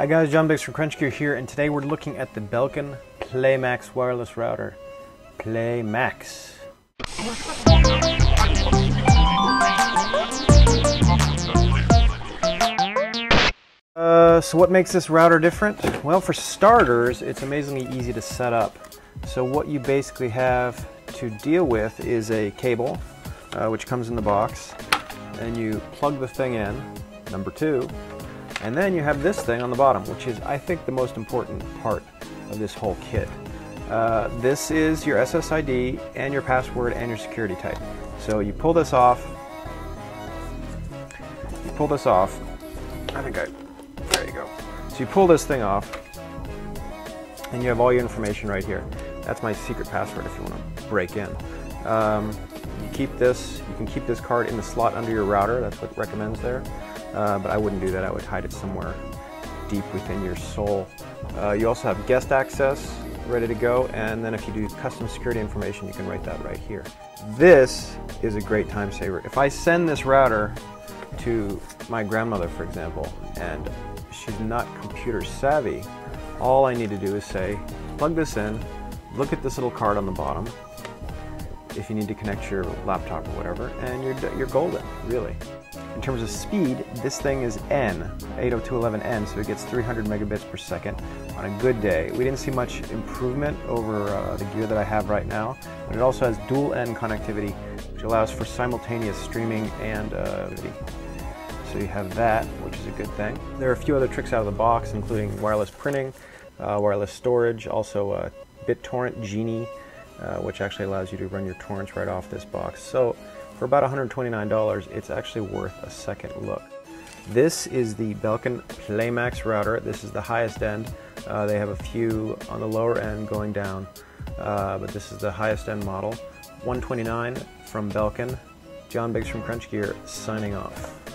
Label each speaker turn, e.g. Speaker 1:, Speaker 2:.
Speaker 1: Hi guys, John Biggs from CrunchGear here, and today we're looking at the Belkin PlayMax wireless router. PlayMax. Uh, so what makes this router different? Well, for starters, it's amazingly easy to set up. So what you basically have to deal with is a cable, uh, which comes in the box, and you plug the thing in, number two, and then you have this thing on the bottom, which is, I think, the most important part of this whole kit. Uh, this is your SSID and your password and your security type. So you pull this off, you pull this off, I think I, there you go. So you pull this thing off, and you have all your information right here. That's my secret password if you want to break in. Um, you keep this, you can keep this card in the slot under your router, that's what recommends there uh, but I wouldn't do that. I would hide it somewhere deep within your soul. Uh, you also have guest access ready to go, and then if you do custom security information, you can write that right here. This is a great time saver. If I send this router to my grandmother, for example, and she's not computer savvy, all I need to do is say, plug this in, look at this little card on the bottom, if you need to connect your laptop or whatever, and you're, you're golden, really. In terms of speed, this thing is N, 802.11n, so it gets 300 megabits per second on a good day. We didn't see much improvement over uh, the gear that I have right now, but it also has dual N connectivity, which allows for simultaneous streaming and uh, so you have that, which is a good thing. There are a few other tricks out of the box, including wireless printing, uh, wireless storage, also uh, BitTorrent Genie, uh, which actually allows you to run your torrents right off this box. So for about $129, it's actually worth a second look. This is the Belkin PlayMax router. This is the highest end. Uh, they have a few on the lower end going down, uh, but this is the highest end model. 129 from Belkin. John Biggs from CrunchGear signing off.